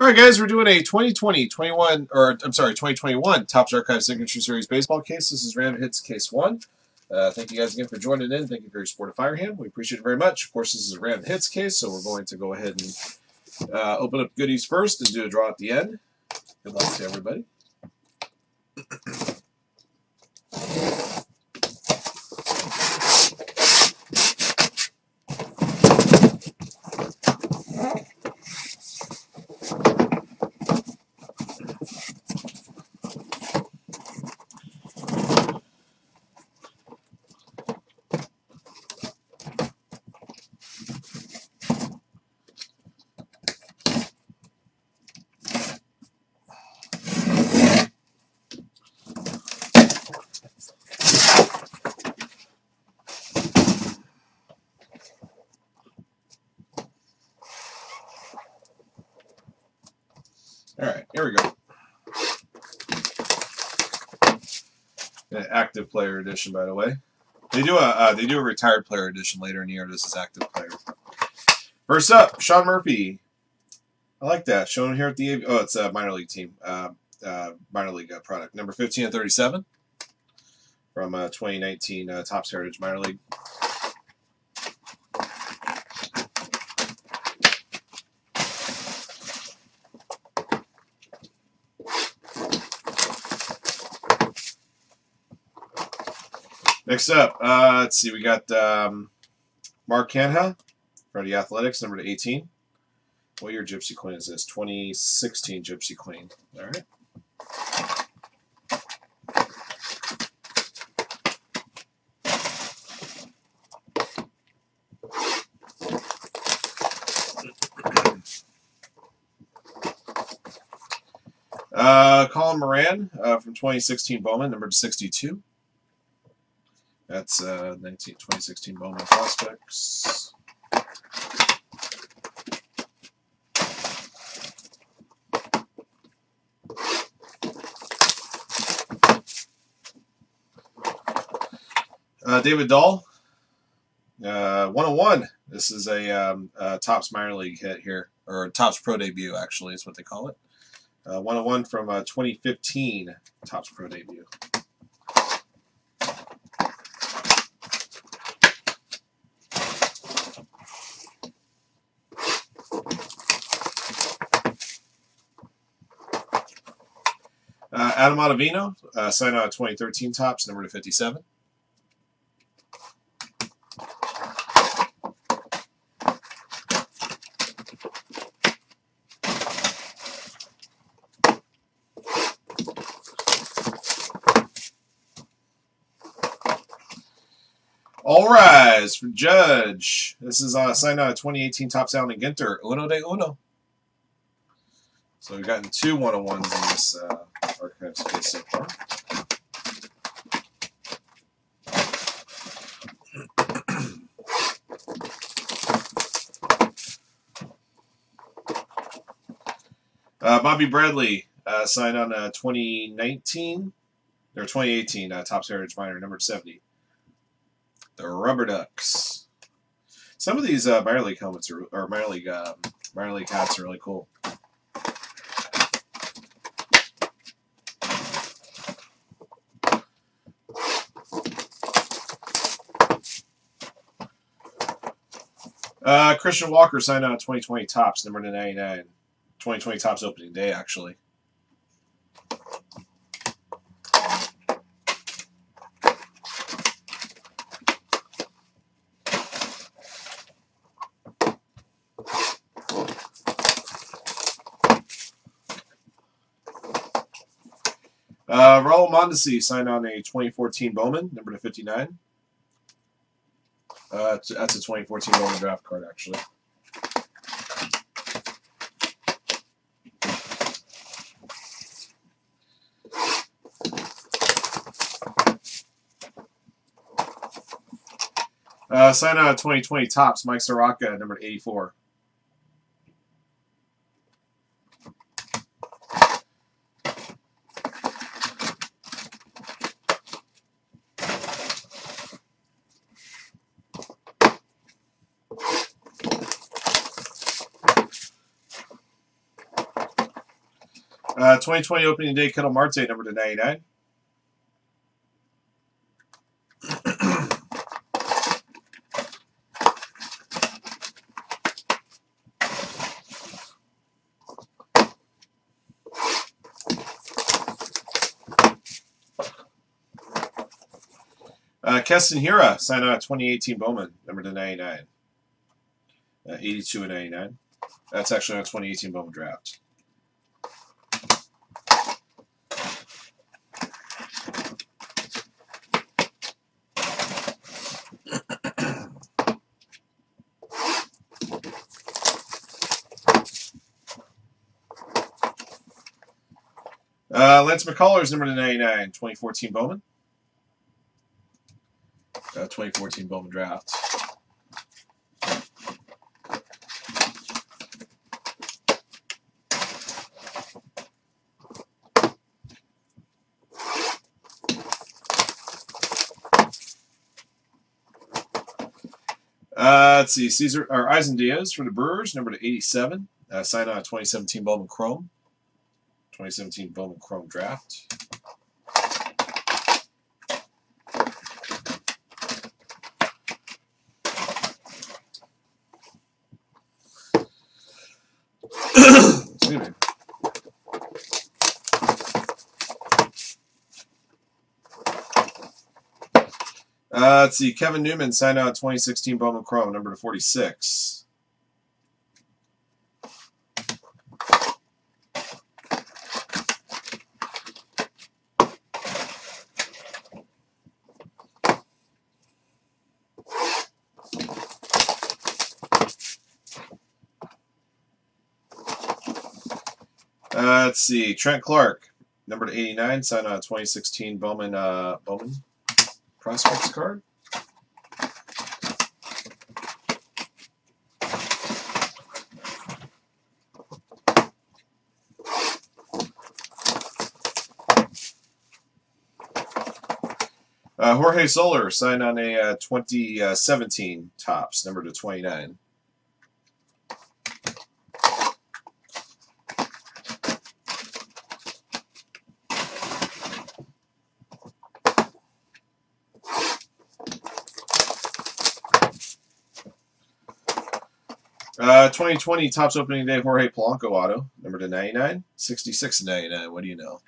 All right, guys, we're doing a 2020, 21, or I'm sorry, 2021 Topps Archive Signature Series baseball case. This is Random Hits Case 1. Uh, thank you guys again for joining in. Thank you for your support of Firehand. We appreciate it very much. Of course, this is a Random Hits case, so we're going to go ahead and uh, open up goodies first and do a draw at the end. Good luck to everybody. All right, here we go. An active player edition, by the way. They do a uh, they do a retired player edition later in the year. This is active player. First up, Sean Murphy. I like that. Shown here at the oh, it's a minor league team, uh, uh, minor league uh, product number fifteen and thirty seven from uh, 2019 uh, Topps Heritage Minor League. Next up, uh, let's see, we got um, Mark Canha the Athletics, number to 18. What year Gypsy Queen is this? 2016 Gypsy Queen. All right. Uh, Colin Moran uh, from 2016 Bowman, number to 62. That's uh, 19, 2016 Bowman Prospects. Uh, David Dahl, uh, 101. This is a um, Topps minor league hit here, or Topps Pro debut, actually, is what they call it. Uh, 101 from uh, 2015 Topps Pro debut. Uh, Adam Ottavino, uh, signed out of 2013 Topps, number to 57. All rise for Judge. This is uh, signed out of 2018 Topps Allen and Ginter, Uno de Uno. So we've gotten two 101s in this uh, archives case so far. Uh, Bobby Bradley uh, signed on uh, 2019 or 2018 uh, Topps Heritage Minor, number 70. The Rubber Ducks. Some of these uh, minor league helmets are, or minor league um, minor league hats are really cool. Uh, Christian Walker signed on 2020 Topps, number to 99. 2020 Topps opening day, actually. Uh, Raul Mondesi signed on a 2014 Bowman, number to 59. Uh, that's a 2014 Bowman draft card, actually. Uh, sign out of 2020 Topps, Mike Soroka, number 84. Uh, 2020 opening day, Ketel Marte, number to 99. Uh, Keston Hiura, sign on 2018 Bowman, number to 99. Uh, 82 and 99. That's actually on a 2018 Bowman draft. Uh, Lance McCullers, number to 99, 2014 Bowman. Uh, 2014 Bowman draft. Uh, let's see, Caesar or Isan Diaz for the Brewers, number to 87. Uh, signed on a 2017 Bowman Chrome. 2017 Bowman Chrome draft. Uh, let's see. Kevin Newman signed out 2016 Bowman Chrome, number to 46. Uh, let's see. Trent Clark, number to 89, signed on a 2016 Bowman uh, Bowman prospects card. Uh, Jorge Soler signed on a uh, 2017 Topps, number to 29. Uh, 2020 Topps opening day Jorge Polanco auto, number to 99, 66 99. What do you know?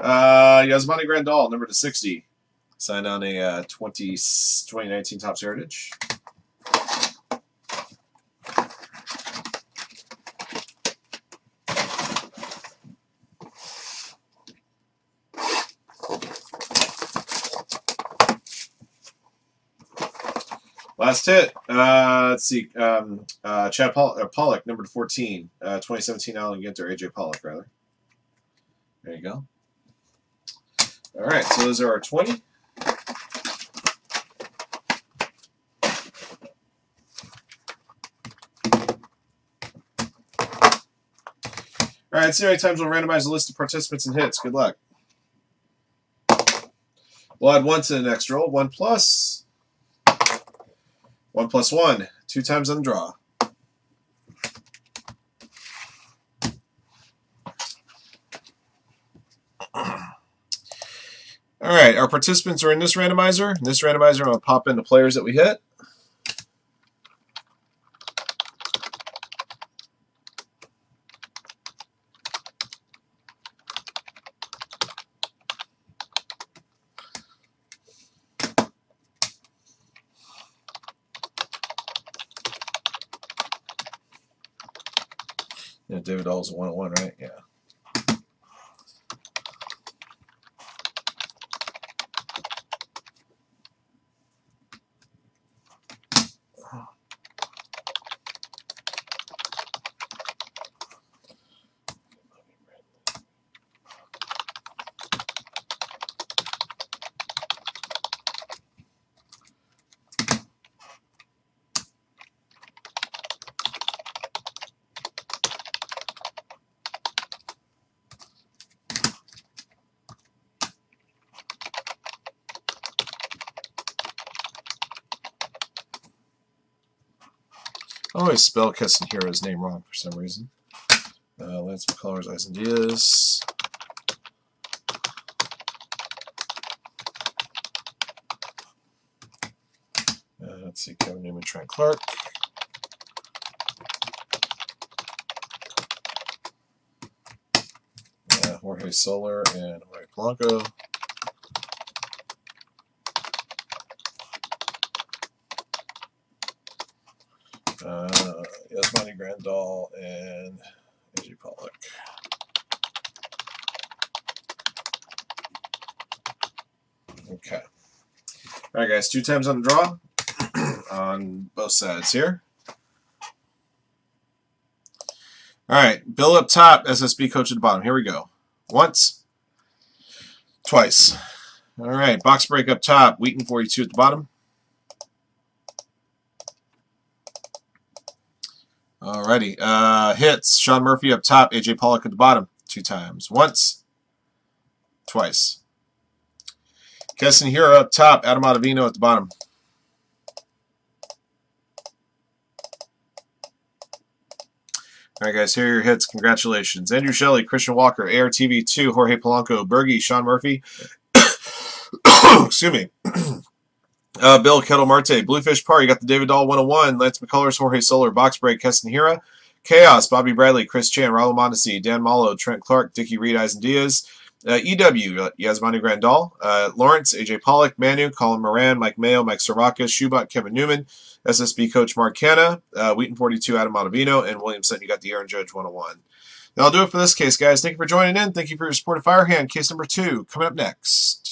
Uh, Yasmani Grandal, number to 60. Signed on a uh, 20, 2019 Topps Heritage. Last hit. Uh, let's see. Um, uh, Chad Poll- uh, Pollock, number 14. Uh, 2017 Allen Ginter, AJ Pollock, rather. There you go. All right, so those are our 20. All right, see how many times we'll randomize the list of participants and hits. Good luck. We'll add one to the next roll. One plus. One plus. Two times on the draw. All right, our participants are in this randomizer. In this randomizer, I'm going to pop in the players that we hit. Yeah, David Dahl's a one on one, right? Yeah. Always spell Keston Hiura's name wrong for some reason. Uh, Lance McCullers, Isan Diaz. Uh, let's see, Kevin Newman, Trent Clark. Uh, Jorge Soler and Jorge Polanco. Uh, Yasmani Grandal and AJ Pollock. Okay. All right, guys, two times on the draw on both sides here. All right, Bill up top, SSB coach at the bottom. Here we go. Once, twice. All right, box break up top, Wheaton 42 at the bottom. Alrighty. Uh, hits. Sean Murphy up top. AJ Pollock at the bottom. Two times. Once. Twice. Keston Hiura up top. Adam Ottavino at the bottom. All right, guys, here are your hits. Congratulations. Andrew Shelley, Christian Walker, ARTV2, Jorge Polanco, Bergie, Sean Murphy. Excuse me. Uh, Bill Ketel Marte, Bluefish Par, you got the David Dahl 101, Lance McCullers, Jorge Soler, Box Break, Keston Hiura, Chaos, Bobby Bradley, Chris Chan, Raul Mondesi, Dan Malo, Trent Clark, Dickie Reed, Isan Diaz, uh, EW, uh, Yasmani Grandal, uh, Lawrence, AJ Pollock, Manu, Colin Moran, Mike Mayo, Mike Soroka, Schubot, Kevin Newman, SSB coach Mark Canha, uh, Wheaton 42, Adam Ottavino, and Williamson, you got the Aaron Judge 101. That'll do it for this case, guys. Thank you for joining in. Thank you for your support of Firehand. Case number two coming up next.